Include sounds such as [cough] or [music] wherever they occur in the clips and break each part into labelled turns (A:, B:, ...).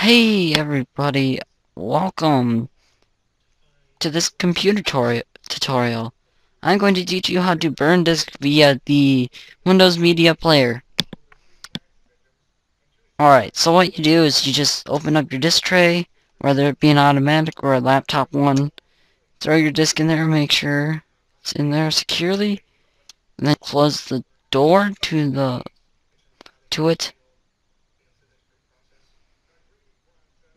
A: Hey everybody, welcome to this computer tutorial. I'm going to teach you how to burn disk via the Windows Media Player. Alright, so what you do is you just open up your disk tray, whether it be an automatic or a laptop one, throw your disk in there, make sure it's in there securely, and then close the door to the to it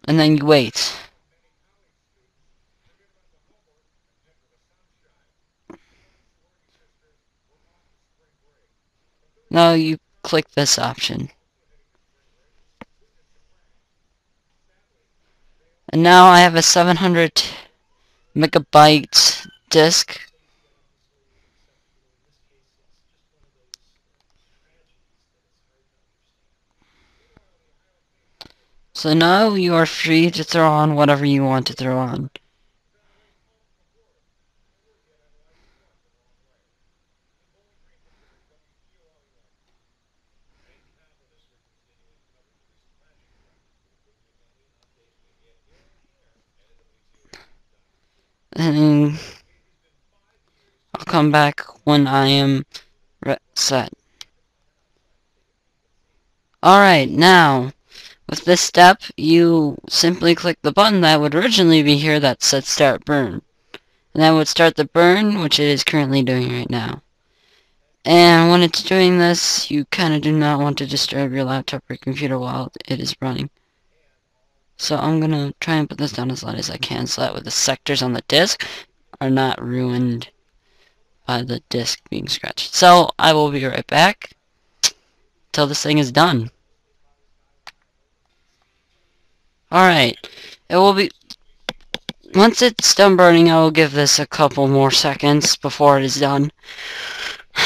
A: and then you wait. Now you click this option. And now I have a 700 megabyte disk. So now you are free to throw on whatever you want to throw on. And I'll come back when I am set. Alright, now with this step, you simply click the button that would originally be here that said start burn. And that would start the burn, which it is currently doing right now. And when it's doing this, you kind of do not want to disturb your laptop or computer while it is running. So I'm going to try and put this down as light as I can so that way the sectors on the disk are not ruined by the disk being scratched. So I will be right back till this thing is done. Alright. It will be... Once it's done burning, I will give this a couple more seconds before it is done. [sighs]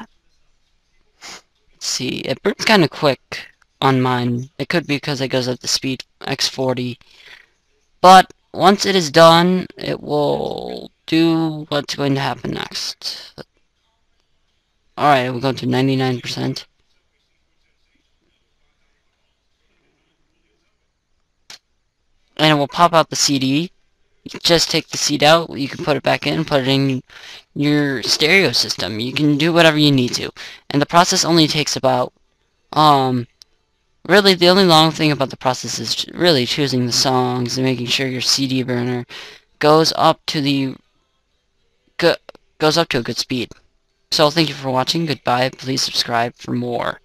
A: Let's see. It burns kind of quick on mine. It could be because it goes at the speed X40. But once it is done, it will do what's going to happen next. Alright, we'll go to 99%. And it will pop out the CD. You just take the CD out, you can put it back in, put it in your stereo system. You can do whatever you need to. And the process only takes about, um, really the only long thing about the process is really choosing the songs and making sure your CD burner goes up to the, go, goes up to a good speed. So thank you for watching, goodbye, please subscribe for more.